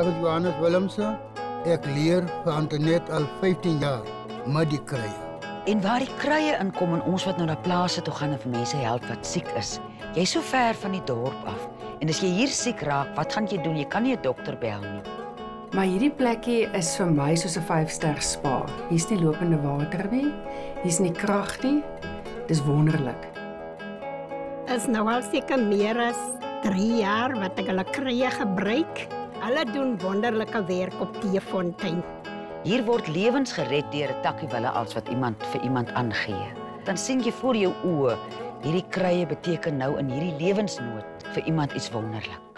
Ek is Johannes Willemse. Ek leer vir Antoinette al 15 jaar met die krye. En waar die kruie inkom en ons wat nou na plase toe gaan en vir mense help wat siek is. Jy's so ver van die dorp af. En as jy hier siek raak, wat gaan jy doen? Jy kan nie 'n dokter bel nie. Maar hierdie plekkie is vir my soos 'n 5-ster spa. Hier's nie lopende water nie. Hier's nie krag nie. Dis wonderlik. is nou al seker meer as 3 jaar wat ek hulle krye gebruik. Hulle doen wonderlike werk op Teefontein. Hier word lewens gered deur 'n takkiewille als wat iemand vir iemand aangee. Dan sien jy voor jou oë, hierdie kruie beteken nou in hierdie lewensnood vir iemand iets wonderlik.